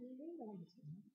いいじゃないですかね。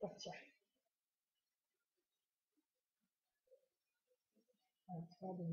partir. Voilà,